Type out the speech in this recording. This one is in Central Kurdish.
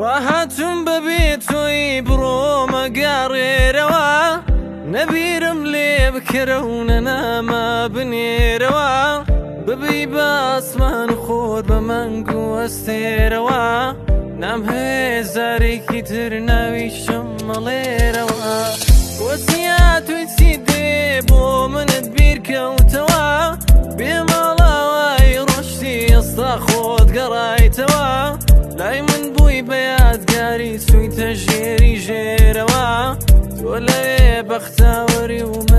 ڕاهاتم بەبێ تۆی بڕۆمە گاڕێرەوە نەبیرم لێ بکەرە و نەنامە بنێرەوە ببی باسمان خۆت بە مەنگ و ئەستێرەوە نام هێزارێکی تر ناوی شەمەڵێرەوە وەسییا توی چی دێ بۆ منت بیرکەوتەوە بێماڵاوای ڕۆشتی ئێستا خۆت گەڕایتەوە لای من سویت بەیادگاری سویتە ژێری ژێرەوە بخت لەوێ و ومە